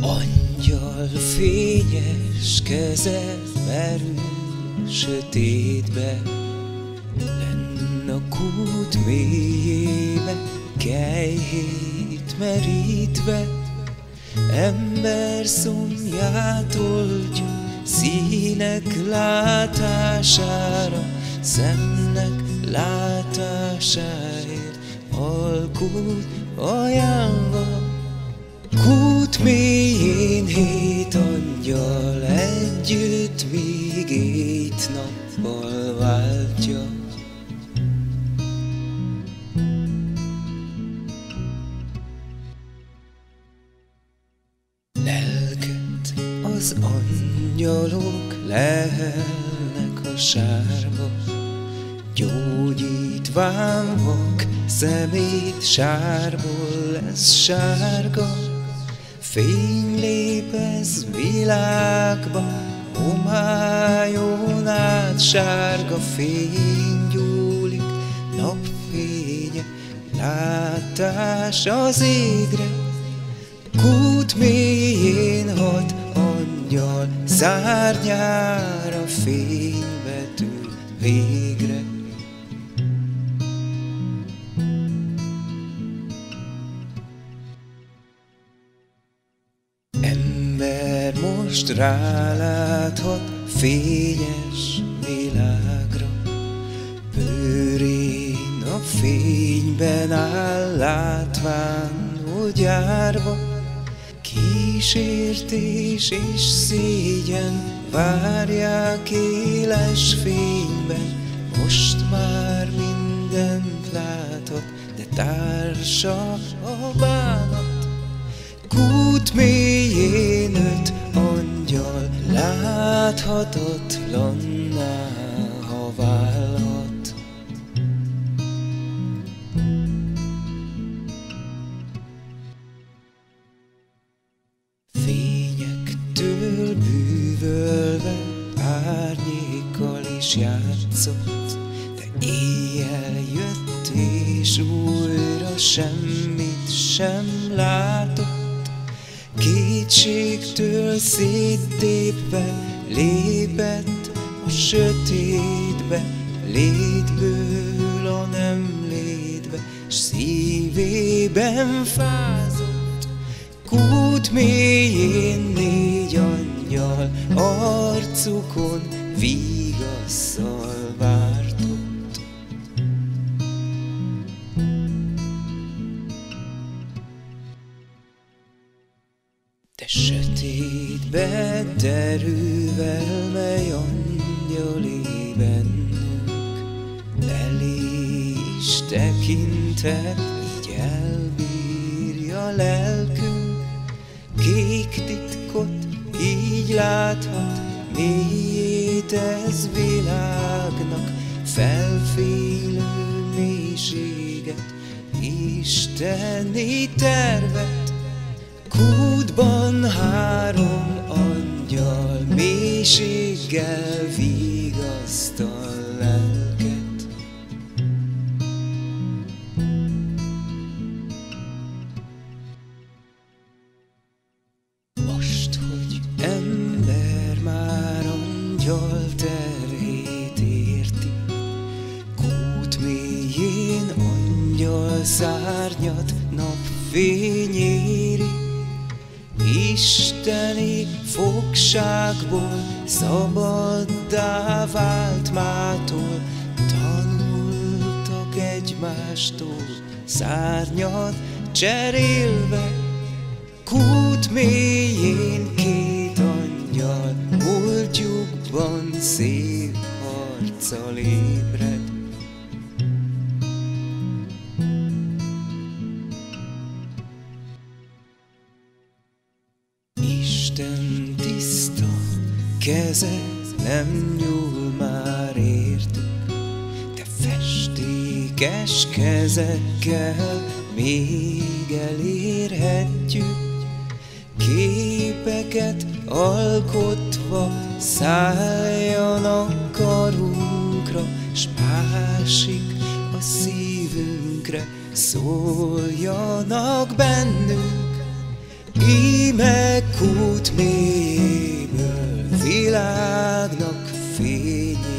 Angyal fényes kezed merül sötétbe, Lenn a kút mélyébe, kejhét merítve, Ember szomjától gyújt színek látására, szemnek látásáért, alkut ajánlva. Kút mélyén hét angyal együtt vigét nappal váltja. Lelket az angyalok lelnek a sárba, Gyógyítván vak szemét sárból lesz sárga. Fény világba, homályon át sárga fény gyúlik, napfénye, látás az égre. Kút mélyén hat angyal, szárnyára fényvetül végre. Most ráláthat fényes világra. Bőrén a fényben áll látván, hogy járva, Kísértés és szégyen várják éles fényben, most már mindent láthat, de társa a bánat. Kút mélyén láthatatlanná, ha válhat. Fényektől bűvölve árnyékkal is játszott, de éjjel jött és újra semmit sem látott. Kétségtől széttépve lépett a sötétbe, létből a nem létbe, szívében fázott. Kút mélyén négy angyal, arcukon vigasszal vártott. De sötétbe derűvel, mely angyali bennünk, elé is tekintek, így elbírja lelkünk, kék titkot így láthat, mélyét ez világnak, felfélő mélységet, isteni tervet, Kútban angyal mélységgel vigasztal lelket. Most, hogy ember már angyal terhét érti, Kút mélyén angyal szárnyat napfény éri, Isteni fogságból szabaddá vált mától, tanultak egymástól szárnyat cserélve. Kút mélyén két angyal múltjukban szép harccal ébred. Isten tiszta keze nem nyúl már értük, de festékes kezekkel még elérhetjük. Képeket alkotva szálljanak karunkra, s másik a szívünkre szóljanak bennünk. Íme kút mélyből világnak fényére